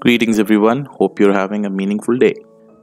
Greetings, everyone. Hope you're having a meaningful day.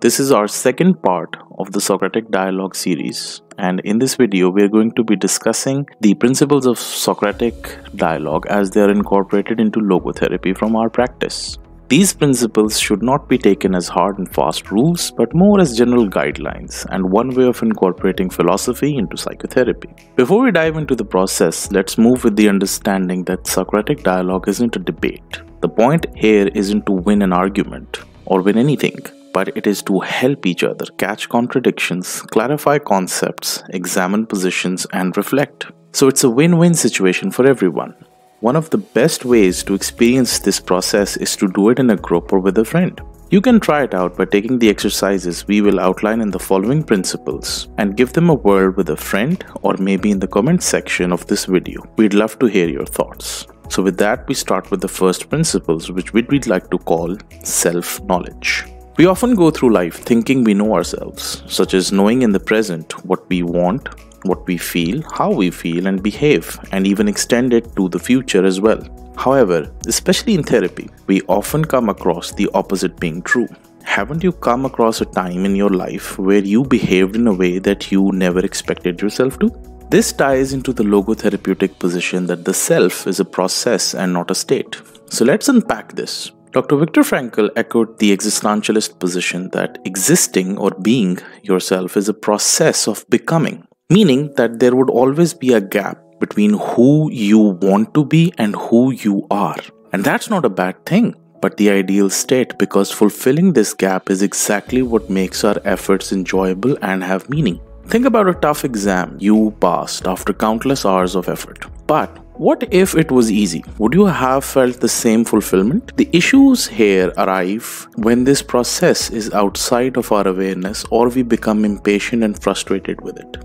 This is our second part of the Socratic Dialogue series, and in this video, we're going to be discussing the principles of Socratic dialogue as they are incorporated into logotherapy from our practice. These principles should not be taken as hard and fast rules, but more as general guidelines and one way of incorporating philosophy into psychotherapy. Before we dive into the process, let's move with the understanding that Socratic dialogue isn't a debate. The point here isn't to win an argument or win anything, but it is to help each other catch contradictions, clarify concepts, examine positions, and reflect. So it's a win win situation for everyone. One of the best ways to experience this process is to do it in a group or with a friend. You can try it out by taking the exercises we will outline in the following principles and give them a whirl with a friend or maybe in the comment section of this video. We'd love to hear your thoughts. So with that, we start with the first principles which we'd like to call self-knowledge. We often go through life thinking we know ourselves, such as knowing in the present what we want, what we feel, how we feel and behave, and even extend it to the future as well. However, especially in therapy, we often come across the opposite being true. Haven't you come across a time in your life where you behaved in a way that you never expected yourself to? This ties into the logotherapeutic position that the self is a process and not a state. So let's unpack this. Dr. Viktor Frankl echoed the existentialist position that existing or being yourself is a process of becoming meaning that there would always be a gap between who you want to be and who you are. And that's not a bad thing, but the ideal state because fulfilling this gap is exactly what makes our efforts enjoyable and have meaning. Think about a tough exam you passed after countless hours of effort. But what if it was easy? Would you have felt the same fulfillment? The issues here arrive when this process is outside of our awareness or we become impatient and frustrated with it.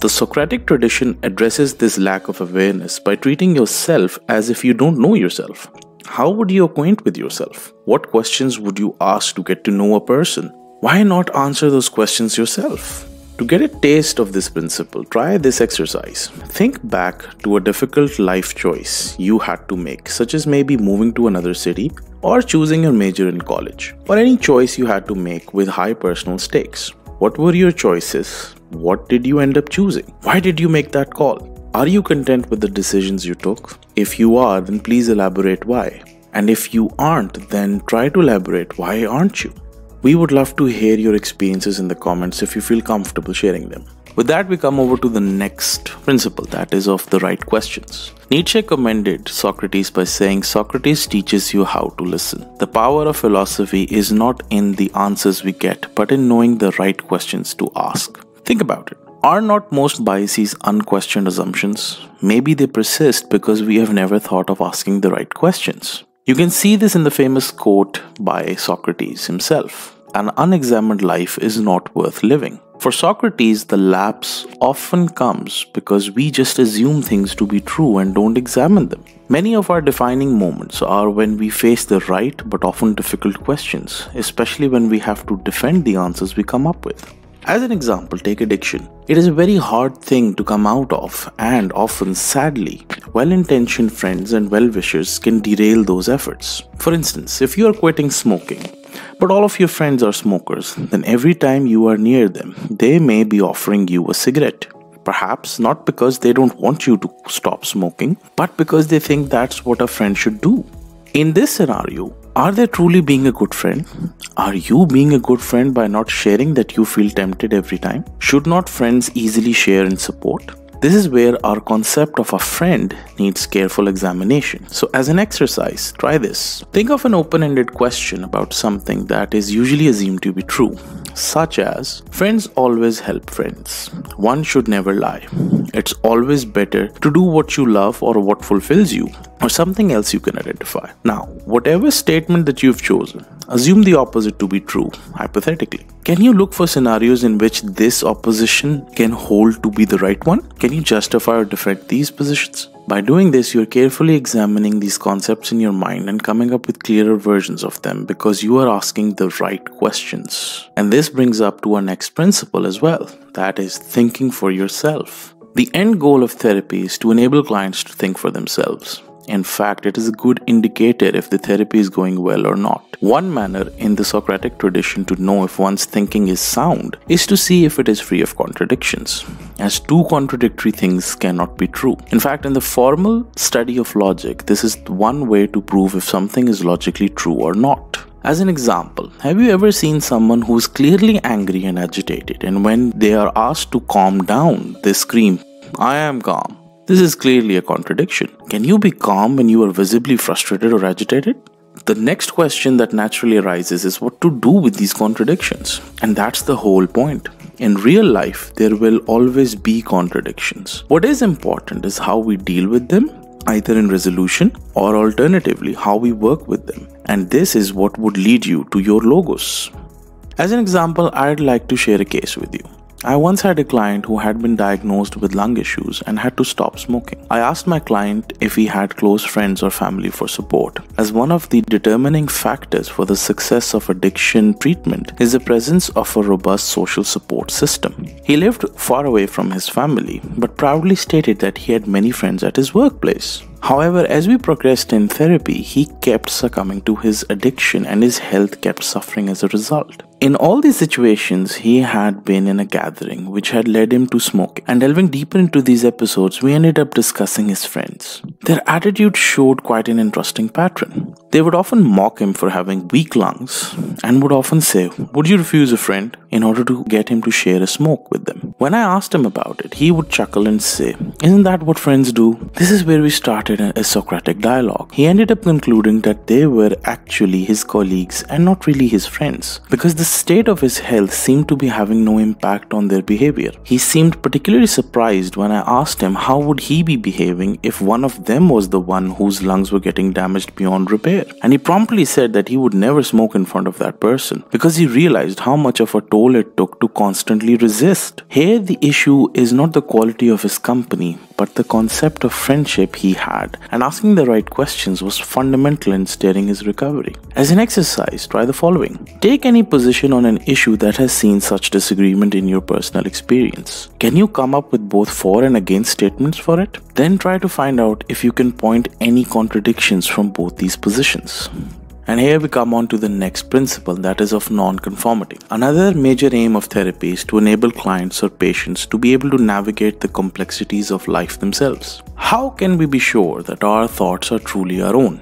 The Socratic tradition addresses this lack of awareness by treating yourself as if you don't know yourself. How would you acquaint with yourself? What questions would you ask to get to know a person? Why not answer those questions yourself? To get a taste of this principle, try this exercise. Think back to a difficult life choice you had to make, such as maybe moving to another city or choosing your major in college, or any choice you had to make with high personal stakes. What were your choices? What did you end up choosing? Why did you make that call? Are you content with the decisions you took? If you are, then please elaborate why. And if you aren't, then try to elaborate why aren't you? We would love to hear your experiences in the comments if you feel comfortable sharing them. With that, we come over to the next principle that is of the right questions. Nietzsche commended Socrates by saying Socrates teaches you how to listen. The power of philosophy is not in the answers we get, but in knowing the right questions to ask. Think about it. Are not most biases unquestioned assumptions? Maybe they persist because we have never thought of asking the right questions. You can see this in the famous quote by Socrates himself An unexamined life is not worth living. For Socrates, the lapse often comes because we just assume things to be true and don't examine them. Many of our defining moments are when we face the right but often difficult questions, especially when we have to defend the answers we come up with. As an example, take addiction. It is a very hard thing to come out of, and often, sadly, well intentioned friends and well wishers can derail those efforts. For instance, if you are quitting smoking, but all of your friends are smokers, then every time you are near them, they may be offering you a cigarette. Perhaps not because they don't want you to stop smoking, but because they think that's what a friend should do. In this scenario, are they truly being a good friend? Are you being a good friend by not sharing that you feel tempted every time? Should not friends easily share and support? This is where our concept of a friend needs careful examination. So, as an exercise, try this. Think of an open ended question about something that is usually assumed to be true, such as Friends always help friends. One should never lie. It's always better to do what you love or what fulfills you, or something else you can identify. Now, whatever statement that you've chosen, assume the opposite to be true, hypothetically. Can you look for scenarios in which this opposition can hold to be the right one? Can you justify or defend these positions? By doing this, you're carefully examining these concepts in your mind and coming up with clearer versions of them because you are asking the right questions. And this brings up to our next principle as well that is, thinking for yourself. The end goal of therapy is to enable clients to think for themselves. In fact, it is a good indicator if the therapy is going well or not. One manner in the Socratic tradition to know if one's thinking is sound is to see if it is free of contradictions, as two contradictory things cannot be true. In fact, in the formal study of logic, this is one way to prove if something is logically true or not. As an example, have you ever seen someone who is clearly angry and agitated, and when they are asked to calm down, they scream, I am calm? This is clearly a contradiction. Can you be calm when you are visibly frustrated or agitated? The next question that naturally arises is what to do with these contradictions. And that's the whole point. In real life, there will always be contradictions. What is important is how we deal with them either in resolution or alternatively how we work with them. And this is what would lead you to your logos. As an example, I'd like to share a case with you. I once had a client who had been diagnosed with lung issues and had to stop smoking. I asked my client if he had close friends or family for support, as one of the determining factors for the success of addiction treatment is the presence of a robust social support system. He lived far away from his family, but proudly stated that he had many friends at his workplace. However, as we progressed in therapy, he kept succumbing to his addiction and his health kept suffering as a result. In all these situations, he had been in a gathering which had led him to smoking. And delving deeper into these episodes, we ended up discussing his friends. Their attitude showed quite an interesting pattern. They would often mock him for having weak lungs and would often say, Would you refuse a friend in order to get him to share a smoke with them? When I asked him about it, he would chuckle and say, Isn't that what friends do? This is where we started a Socratic dialogue. He ended up concluding that they were actually his colleagues and not really his friends because the state of his health seemed to be having no impact on their behavior. He seemed particularly surprised when I asked him how would he be behaving if one of them was the one whose lungs were getting damaged beyond repair. And he promptly said that he would never smoke in front of that person because he realized how much of a toll it took to constantly resist. Here the issue is not the quality of his company but the concept of friendship he had and asking the right questions was fundamental in steering his recovery. As an exercise, try the following. Take any position on an issue that has seen such disagreement in your personal experience. Can you come up with both for and against statements for it? Then try to find out if you can point any contradictions from both these positions. And here we come on to the next principle that is of non-conformity. Another major aim of therapy is to enable clients or patients to be able to navigate the complexities of life themselves. How can we be sure that our thoughts are truly our own?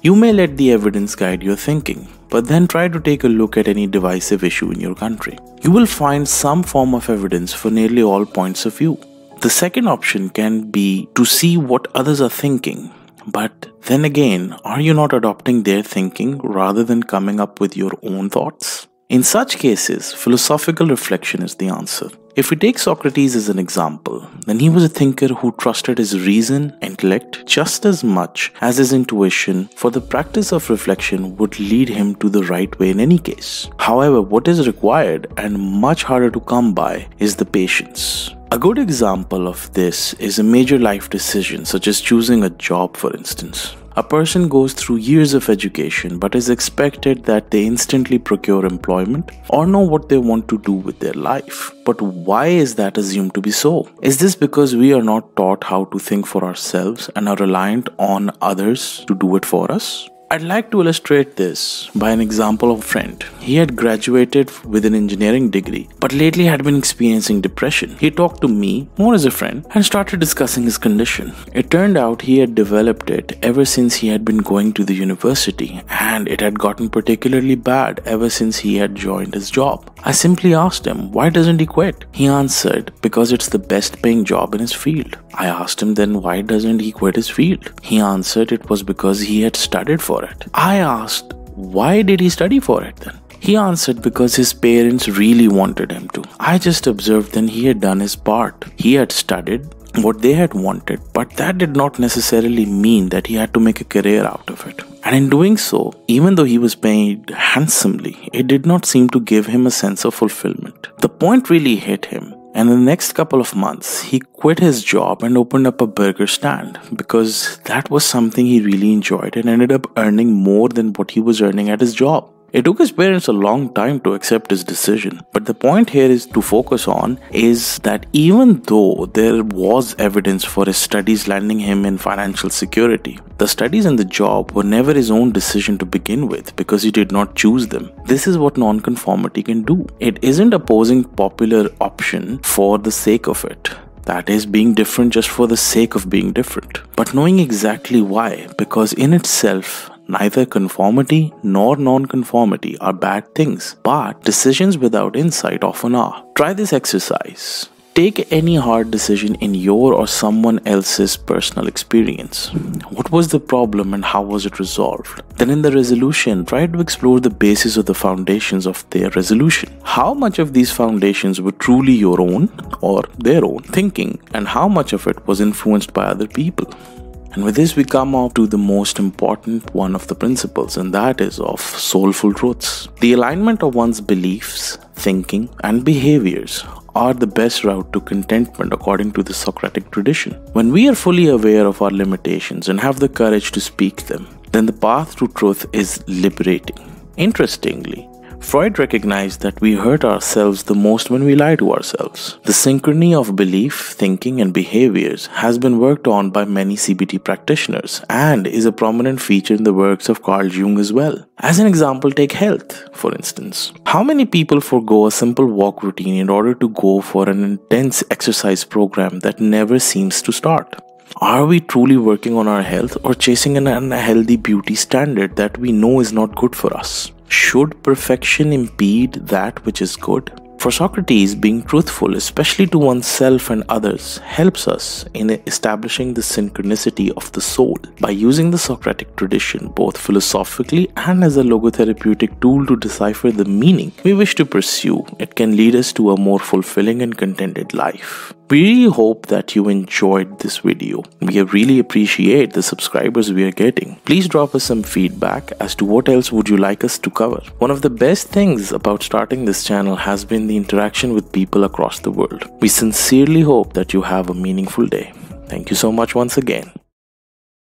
You may let the evidence guide your thinking, but then try to take a look at any divisive issue in your country. You will find some form of evidence for nearly all points of view. The second option can be to see what others are thinking but then again, are you not adopting their thinking rather than coming up with your own thoughts? In such cases, philosophical reflection is the answer. If we take Socrates as an example, then he was a thinker who trusted his reason, intellect, just as much as his intuition, for the practice of reflection would lead him to the right way in any case. However, what is required and much harder to come by is the patience. A good example of this is a major life decision, such as choosing a job, for instance. A person goes through years of education but is expected that they instantly procure employment or know what they want to do with their life. But why is that assumed to be so? Is this because we are not taught how to think for ourselves and are reliant on others to do it for us? I'd like to illustrate this by an example of a friend. He had graduated with an engineering degree, but lately had been experiencing depression. He talked to me, more as a friend, and started discussing his condition. It turned out he had developed it ever since he had been going to the university, and it had gotten particularly bad ever since he had joined his job. I simply asked him, why doesn't he quit? He answered, because it's the best paying job in his field. I asked him then why doesn't he quit his field? He answered it was because he had studied for it. I asked, why did he study for it then? He answered because his parents really wanted him to. I just observed then he had done his part. He had studied what they had wanted, but that did not necessarily mean that he had to make a career out of it. And in doing so, even though he was paid handsomely, it did not seem to give him a sense of fulfillment. The point really hit him and in the next couple of months, he quit his job and opened up a burger stand because that was something he really enjoyed and ended up earning more than what he was earning at his job. It took his parents a long time to accept his decision, but the point here is to focus on is that even though there was evidence for his studies landing him in financial security, the studies and the job were never his own decision to begin with because he did not choose them. This is what nonconformity can do. It isn't opposing popular option for the sake of it. That is being different just for the sake of being different. But knowing exactly why, because in itself, Neither conformity nor nonconformity are bad things, but decisions without insight often are. Try this exercise. Take any hard decision in your or someone else's personal experience. What was the problem and how was it resolved? Then, in the resolution, try to explore the basis of the foundations of their resolution. How much of these foundations were truly your own or their own thinking, and how much of it was influenced by other people? And with this, we come up to the most important one of the principles, and that is of soulful truths. The alignment of one's beliefs, thinking, and behaviors are the best route to contentment according to the Socratic tradition. When we are fully aware of our limitations and have the courage to speak them, then the path to truth is liberating. Interestingly, Freud recognized that we hurt ourselves the most when we lie to ourselves. The synchrony of belief, thinking, and behaviors has been worked on by many CBT practitioners and is a prominent feature in the works of Carl Jung as well. As an example, take health, for instance. How many people forego a simple walk routine in order to go for an intense exercise program that never seems to start? Are we truly working on our health or chasing an unhealthy beauty standard that we know is not good for us? Should perfection impede that which is good? For Socrates, being truthful, especially to oneself and others, helps us in establishing the synchronicity of the soul. By using the Socratic tradition, both philosophically and as a logotherapeutic tool to decipher the meaning we wish to pursue, it can lead us to a more fulfilling and contented life. We hope that you enjoyed this video. We really appreciate the subscribers we are getting. Please drop us some feedback as to what else would you like us to cover. One of the best things about starting this channel has been the interaction with people across the world. We sincerely hope that you have a meaningful day. Thank you so much once again.